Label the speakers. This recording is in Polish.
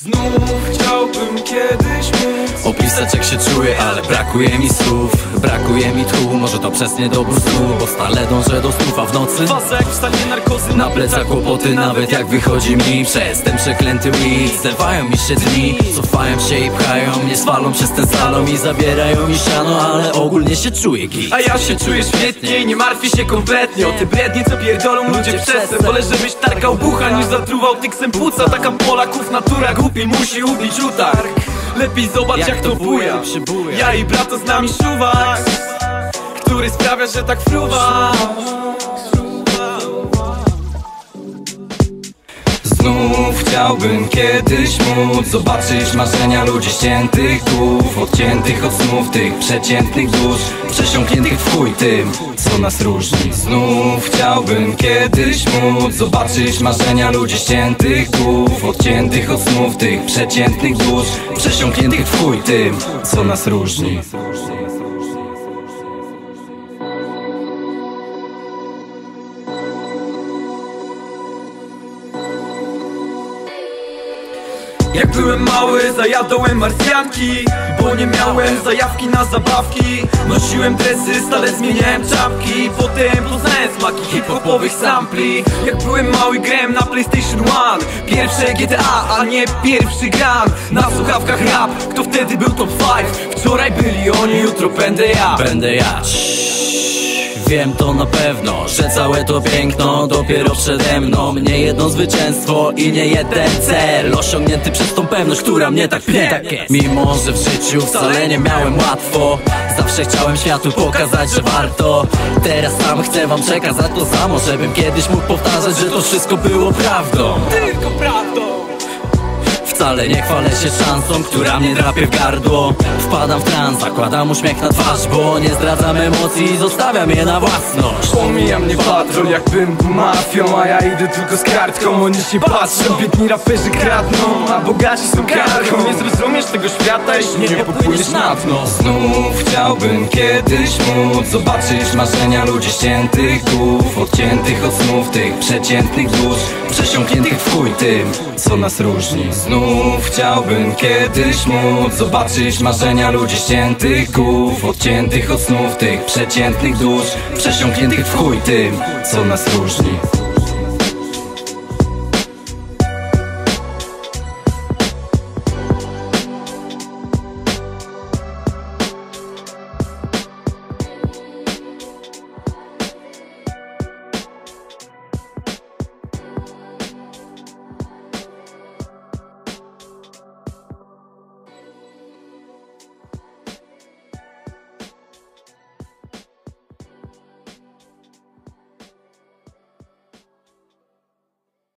Speaker 1: Znów chciałbym kiedyś móc
Speaker 2: Opisać jak się czuję, ale brakuje mi słów. Brakuje mi tchu, może to przez niedobór snu Bo stale dążę do snów, a w nocy.
Speaker 1: Faza jak w stanie narkozy
Speaker 2: Na plecach kłopoty, nawet jak wychodzi mi. Przez ten przeklęty weed Zlewają mi się dni, cofają się i pchają mnie Swalą przez ten salon i zabierają mi siano Ale ogólnie się czuję git.
Speaker 1: A ja się czuję świetnie i nie martwię się kompletnie. O te brednie co pierdolą ludzie przez sen. Wolę żebyś targał bucha niż zatruwał tyksem płuca. Taka Polaków natura głupi musi ubić utarg. Lepiej zobacz jak,
Speaker 2: Jak
Speaker 1: to
Speaker 2: buja.
Speaker 1: Ja i brato z nami szuwak Który sprawia, że tak fruwa
Speaker 2: chciałbym kiedyś móc Zobaczyć marzenia ludzi ściętych głów Odciętych od snów tych przeciętnych dusz Przesiąkniętych w chuj tym, co nas różni. Znów chciałbym kiedyś móc Zobaczyć marzenia ludzi ściętych głów Odciętych od snów tych przeciętnych dusz Przesiąkniętych w chuj tym, co nas różni
Speaker 1: Jak byłem mały, zajadałem marsjanki Bo nie miałem zajawki na zabawki. Nosiłem dresy, stale zmieniałem czapki. Potem poznałem smaki hip-hopowych sampli. Jak byłem mały, grałem na PlayStation 1 Pierwsze GTA, a nie pierwszy gran Na słuchawkach rap, kto wtedy był top 5 Wczoraj byli oni, jutro będę ja.
Speaker 2: Będę ja Wiem to na pewno, że całe to piękno dopiero przede mną. Nie jedno zwycięstwo i nie jeden cel. Osiągnięty przez tą pewność, która mnie tak pnie.
Speaker 1: Tak.
Speaker 2: Mimo, że w życiu wcale nie miałem łatwo Zawsze chciałem światu pokazać, że warto. Teraz sam chcę wam przekazać to samo Żebym kiedyś mógł powtarzać, że to wszystko było prawdą.
Speaker 1: Tylko prawdą
Speaker 2: Wcale nie chwalę się szansą, która mnie drapie w gardło. Wpadam w trans, zakładam uśmiech na twarz Bo nie zdradzam emocji i zostawiam je na własność.
Speaker 1: Pomija mnie patrol jakbym był mafią A ja idę tylko z kartką, oni się patrzą Biedni raperzy kradną, a bogaci są karką. Nie zrozumiesz tego świata, jeśli nie popłyniesz na dno.
Speaker 2: Znów chciałbym kiedyś móc Zobaczyć marzenia ludzi ściętych głów Odciętych od snów tych przeciętnych dusz Przesiąkniętych w chuj tym, co nas różni. Znów chciałbym kiedyś móc Zobaczyć marzenia ludzi ściętych głów Odciętych od snów tych przeciętnych dusz. Przesiąkniętych w chuj tym, co nas różni